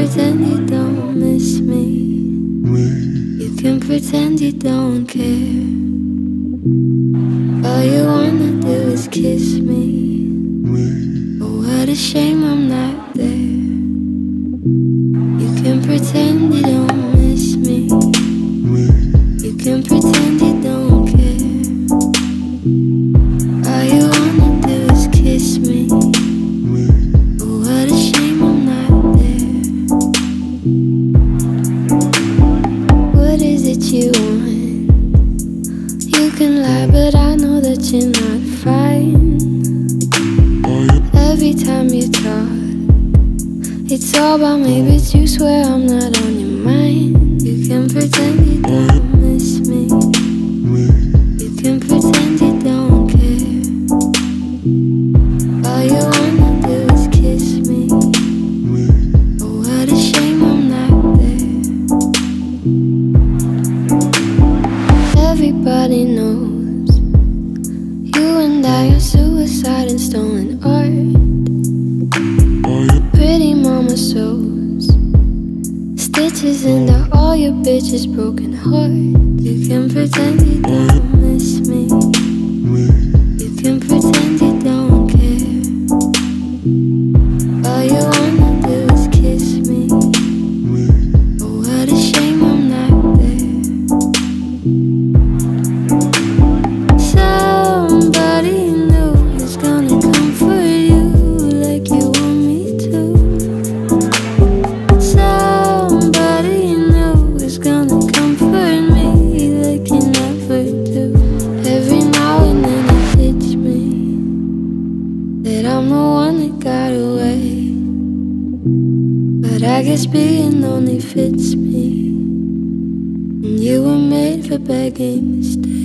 pretend you don't miss me. You can pretend you don't care. All you wanna do is kiss me. But I know that you're not fine. Every time you talk, it's all about me, but you swear I'm stolen art. Pretty mama sews stitches into all your bitches' broken heart. You can pretend you don't miss me. But I guess being lonely fits me. And you were made for begging to stay.